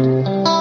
Bye.